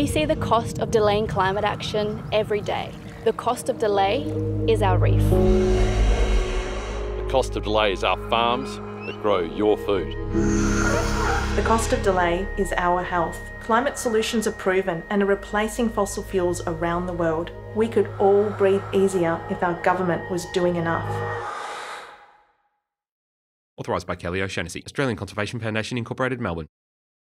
We see the cost of delaying climate action every day. The cost of delay is our reef. The cost of delay is our farms that grow your food. The cost of delay is our health. Climate solutions are proven and are replacing fossil fuels around the world. We could all breathe easier if our government was doing enough. Authorised by Kelly O'Shanassy, Australian Conservation Foundation Incorporated, Melbourne.